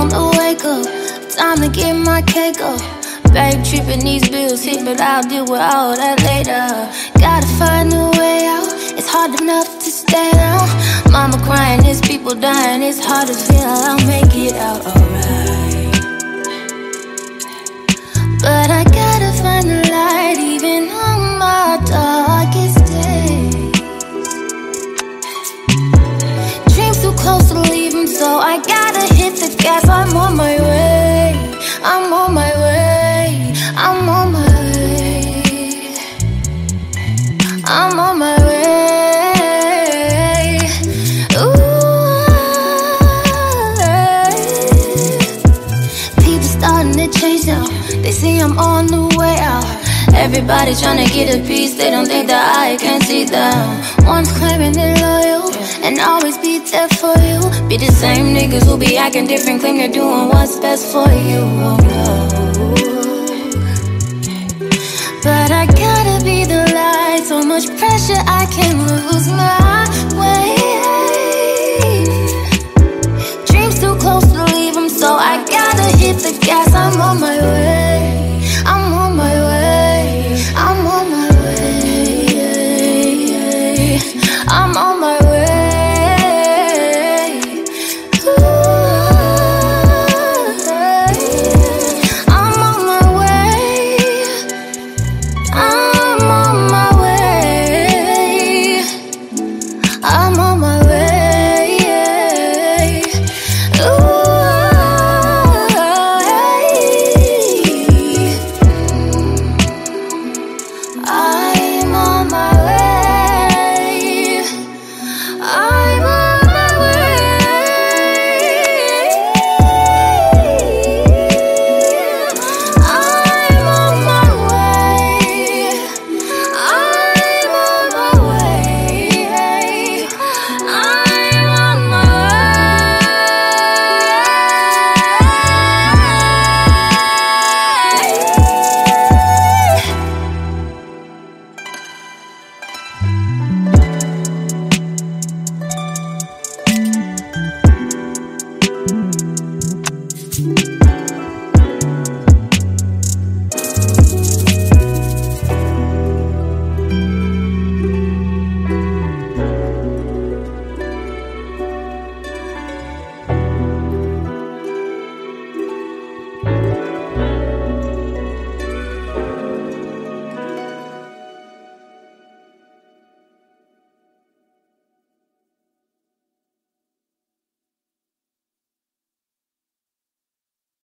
on the wake up. Time to get my cake up. Babe tripping these bills hit, but I'll deal with all that later. Gotta find a way out. It's hard enough to stay down. Mama crying, there's people dying. It's hard to feel I'll make it out alright. But I gotta find the light even on my darkest days. Dreams too close to leaving, so I gotta They see I'm on the way out. Everybody trying to get a piece. They don't think that I can see them. One's claiming they're loyal and always be there for you. Be the same niggas who be acting different, claim they're doing what's best for you. Oh no. But I